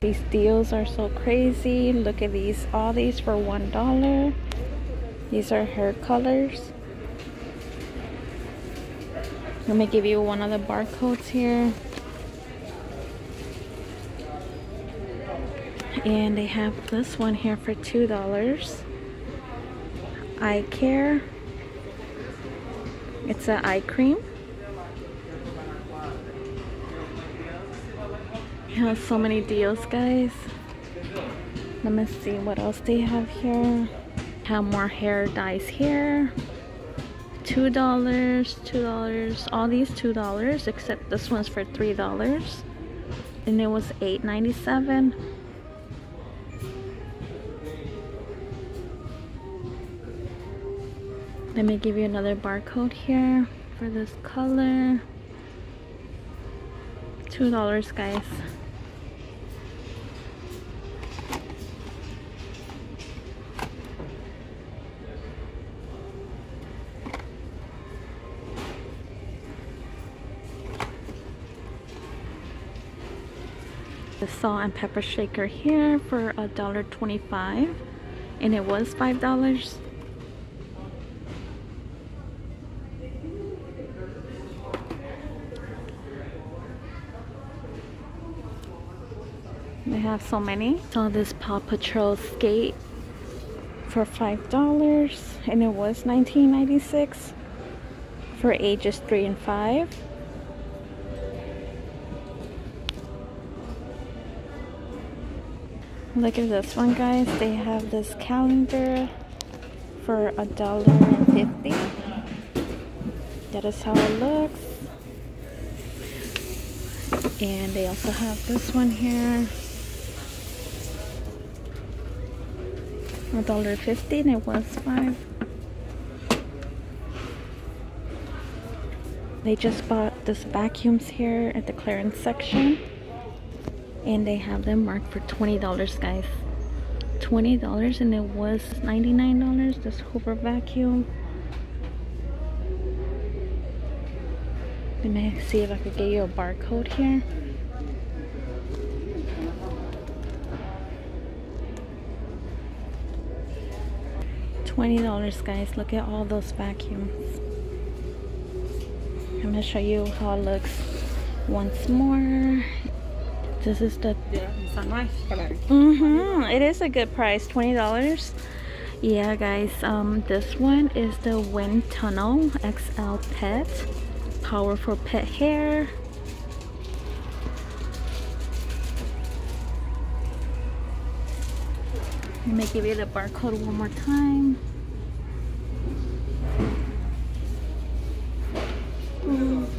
These deals are so crazy. Look at these. All these for one dollar. These are hair colors. Let me give you one of the barcodes here. And they have this one here for two dollars eye care. It's an eye cream. It has so many deals guys. Let me see what else they have here. Have more hair dyes here. Two dollars two dollars. All these two dollars except this one's for three dollars. And it was eight ninety-seven. Let me give you another barcode here for this color. Two dollars guys. The salt and pepper shaker here for a dollar 25 and it was five dollars they have so many so this paw patrol skate for five dollars and it was 1996 for ages three and five Look at this one guys. They have this calendar for a dollar and fifty. That is how it looks. And they also have this one here. A dollar fifty and it was five. They just bought this vacuums here at the clearance section and they have them marked for $20 guys. $20 and it was $99 this Hoover vacuum. Let me see if I could get you a barcode here $20 guys look at all those vacuums I'm gonna show you how it looks once more this is the it's a color. Mm-hmm. It is a good price, twenty dollars. Yeah, guys. Um, this one is the Wind Tunnel XL Pet, powerful pet hair. Let me give you the barcode one more time.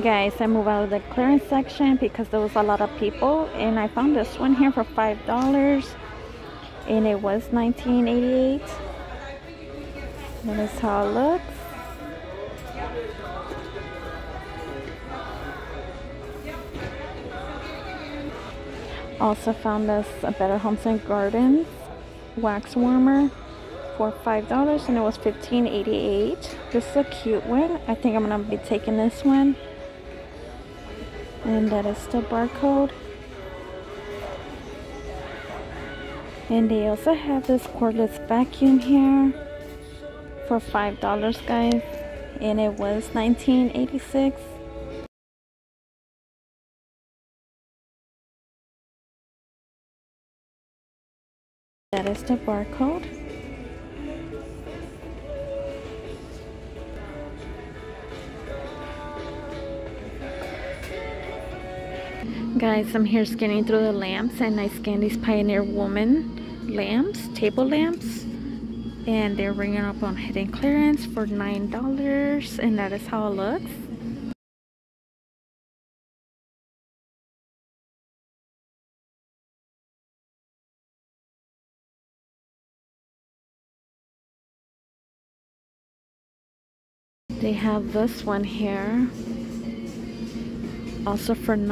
Guys, I moved out of the clearance section because there was a lot of people and I found this one here for $5 and it was 1988. That is how it looks. Also found this a Better Homes and Gardens wax warmer for $5 and it was $15.88. This is a cute one. I think I'm going to be taking this one. And that is the barcode. And they also have this cordless vacuum here for $5 guys. And it was $19.86. That is the barcode. Guys, I'm here scanning through the lamps and I scanned these Pioneer Woman lamps, table lamps. And they're ringing up on hidden clearance for $9 and that is how it looks. They have this one here, also for $9.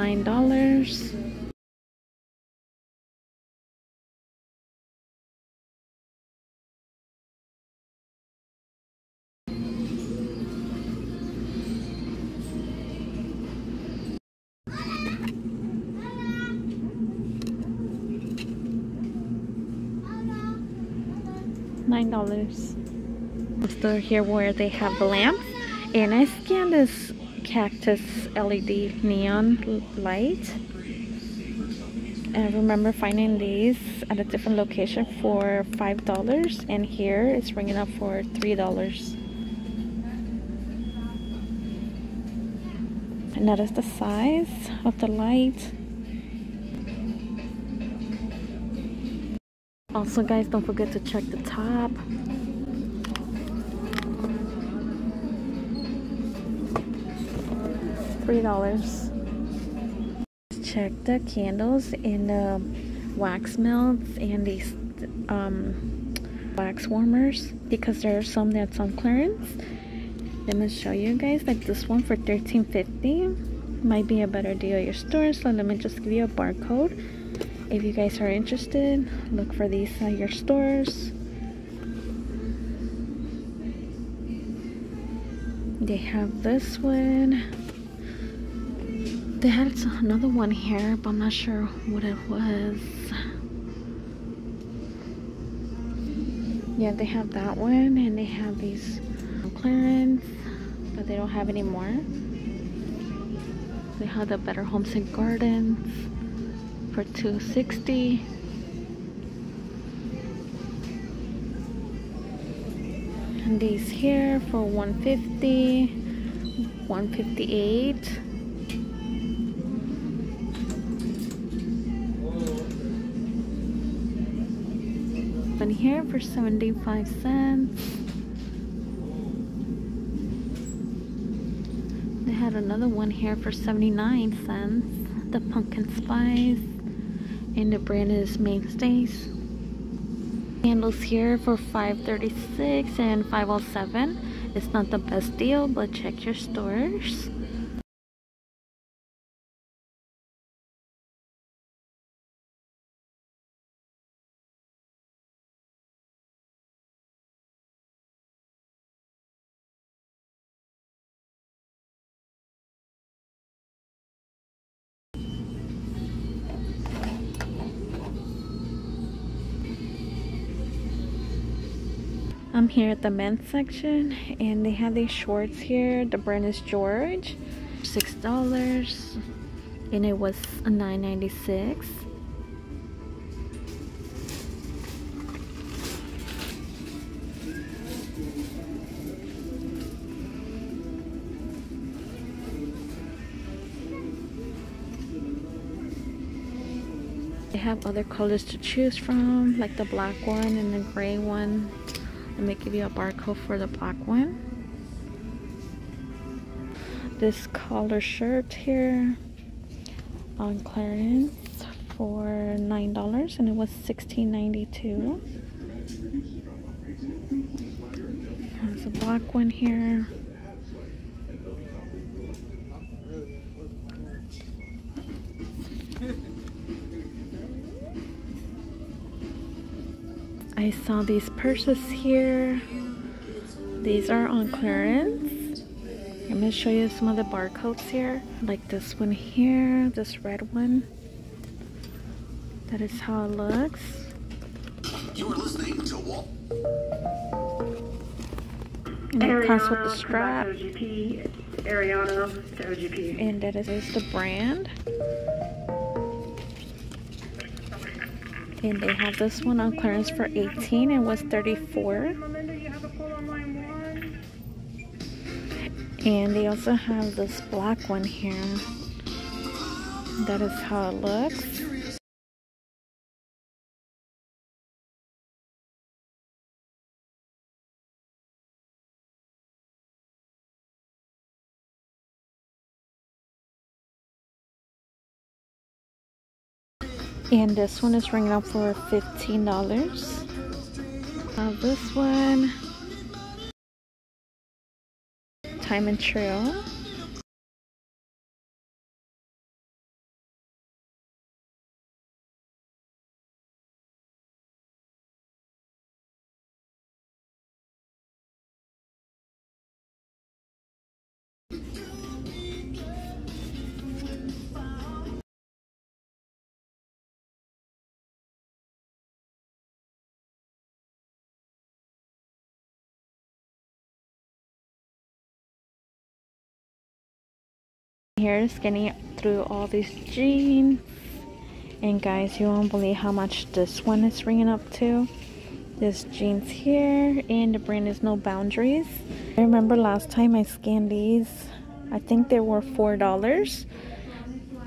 nine dollars. We're here where they have the lamp. And I scanned this cactus LED neon light. And I remember finding these at a different location for five dollars and here it's ringing up for three dollars. And that is the size of the light. Also guys, don't forget to check the top. Three dollars. Check the candles and the wax melts and these um, wax warmers because there are some that's on clearance. Let me show you guys like this one for 13.50 might be a better deal at your store so let me just give you a barcode if you guys are interested look for these at your stores they have this one they had another one here but i'm not sure what it was. Yeah they have that one and they have these clearance but they don't have any more. They have the better homes and gardens for 260 and these here for 150 158 here for 75 cents. They had another one here for 79 cents. The pumpkin spice and the brand is mainstays. Candles here for 536 and 507 it's not the best deal but check your stores I'm here at the men's section and they have these shorts here. The brand is George. Six dollars and it was $9.96. They have other colors to choose from, like the black one and the gray one. Let me give you a barcode for the black one. This collar shirt here on clearance for nine dollars and it was $16.92. There's a black one here. I saw these purses here. These are on clearance. I'm going to show you some of the barcodes here. Like this one here, this red one. That is how it looks. You are listening to Walt. And it comes with the strap. OGP, Ariana to OGP. And that is, is the brand. And they have this one on clearance for 18 and was 34. Melinda, you have a pull on line one. And they also have this black one here. That is how it looks. And this one is ringing up for $15. Uh, this one, Time and Tru. Here scanning through all these jeans. And guys, you won't believe how much this one is ringing up to. This jeans here and the brand is No Boundaries. I remember last time I scanned these, I think they were $4.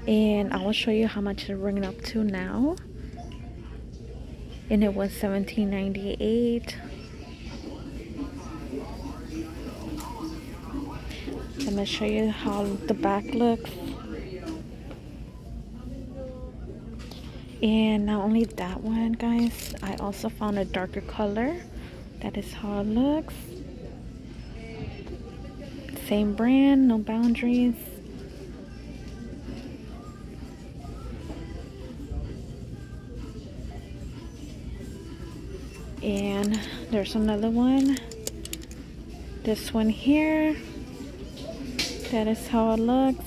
And I will show you how much they're ringing up to now. And it was $17.98. I'm gonna show you how the back looks. And not only that one, guys, I also found a darker color. That is how it looks. Same brand, no boundaries. And there's another one. This one here. That is how it looks.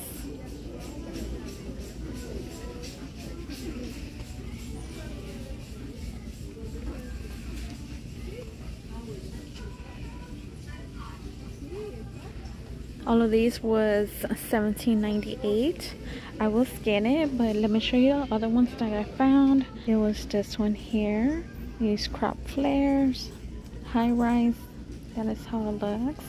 all of these was 17.98 i will scan it but let me show you the other ones that i found. It was this one here. These crop flares high rise that is how it looks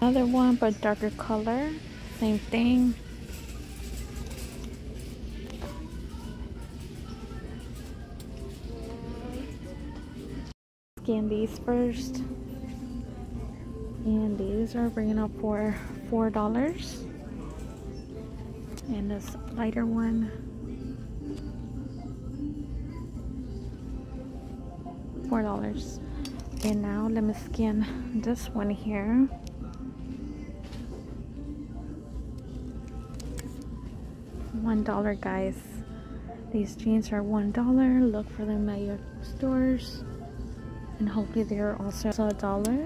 another one but darker color. Same thing. Scan these first. And these are bringing up for four dollars. And this lighter one. Four dollars. And now let me scan this one here one dollar guys. These jeans are one dollar. Look for them at your stores. And hopefully they're also a dollar.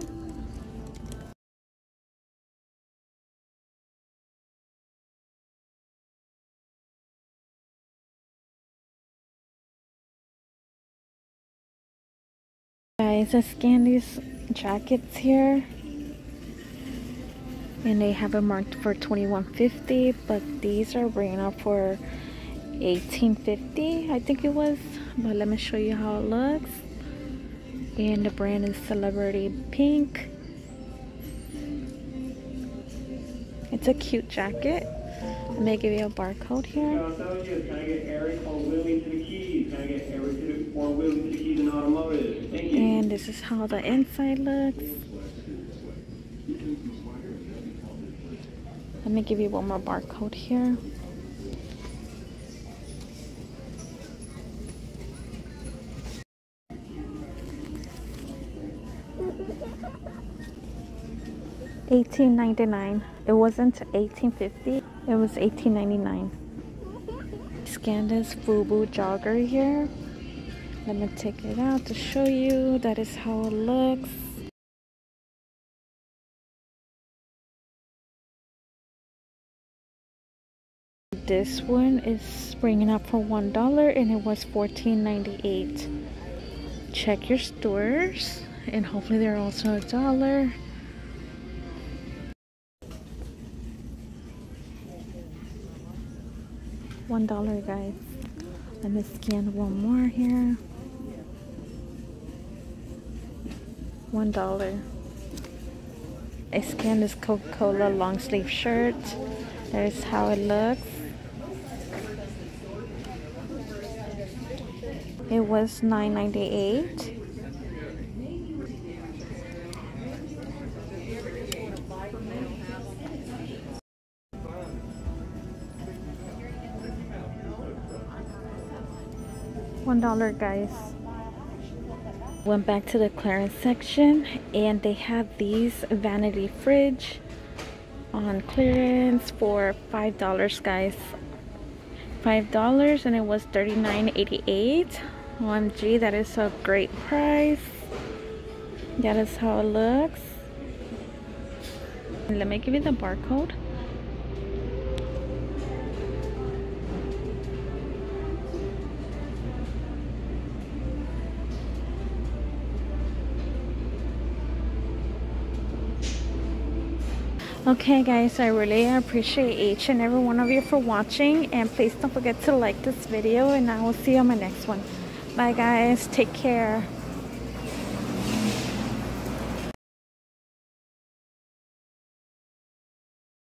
Guys i scanned these jackets here and they have it marked for 21.50 but these are bringing up for 18.50 i think it was. But let me show you how it looks. And the brand is celebrity pink. It's a cute jacket. Let me give you a barcode here. And this is how the inside looks let me give you one more barcode here Eighteen ninety nine. It wasn't eighteen fifty. It was eighteen ninety nine. Scan this FUBU jogger here. Let me take it out to show you. That is how it looks. This one is bringing up for one dollar, and it was fourteen ninety eight. Check your stores, and hopefully they're also a dollar. one dollar guys. Let me scan one more here. One dollar. I scanned this Coca-Cola long sleeve shirt. There's how it looks it was 9.98 one dollar guys. Went back to the clearance section and they have these vanity fridge on clearance for five dollars guys. Five dollars and it was 39.88 OMG, that is a great price. That is how it looks. Let me give you the barcode. okay guys i really appreciate each and every one of you for watching and please don't forget to like this video and i will see you on my next one Bye guys, take care.